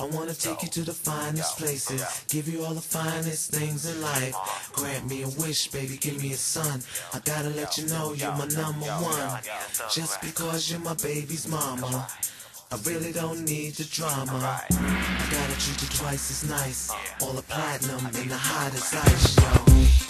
I wanna take you to the finest places, give you all the finest things in life. Grant me a wish, baby, give me a son. I gotta let you know you're my number one. Just because you're my baby's mama. I really don't need the drama. I gotta treat you twice as nice. All the platinum and the hottest ice, yo.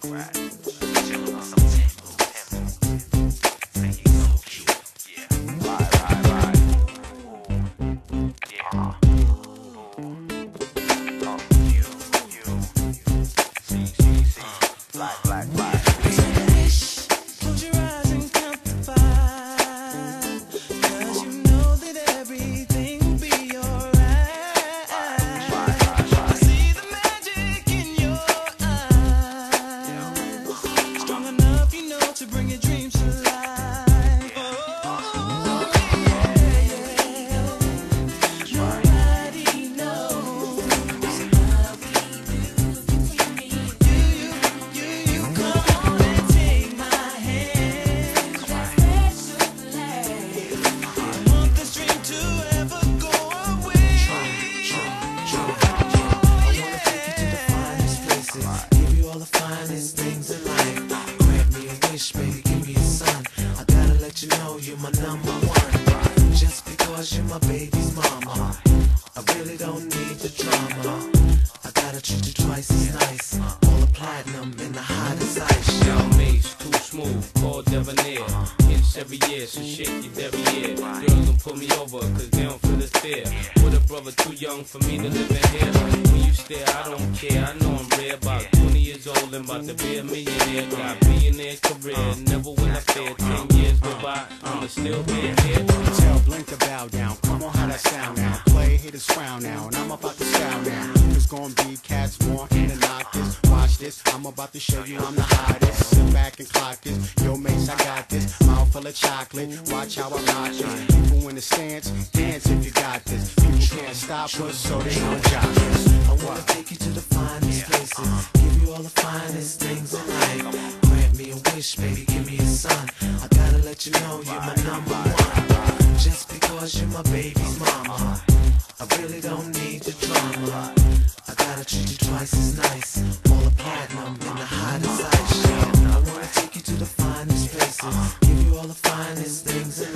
Close baby, give me a son. I gotta let you know you're my number one. Just because you're my baby's mama, I really don't need the drama. I gotta treat you twice as nice. All the platinum and the hottest ice. Yo. Mase, too smooth, called Debonair. Hits every year, so shake it every year. Girls don't pull me over, cause they don't feel the fear. Brother too young for me to live in here. When you stare, I don't care, I know I'm rare. About 20 years old and about to be a millionaire. Got billionaire career, never will I fear. 10 years go by, I'ma still be here. Tell Blink to bow down. Come on, how that sound now? Play haters frown now, and I'm about to style now. There's gonna be cats wanting to knock this. Watch this, I'm about to show you I'm the hottest. Sit back and clock this. Yo, Mase, I got this. Mouth full of chocolate. Watch how I rock it. People in the stands, dance if you got this. People stop us, so they gon' jock this. I wanna take you to the finest places, give you all the finest things in life. Grant me a wish, baby, give me a son. I gotta let you know you're my number one. Just because you're my baby's mama, I really don't need the drama. I gotta treat you twice as nice. All the platinum and the hottest ice. I wanna take you to the finest places, give you all the finest things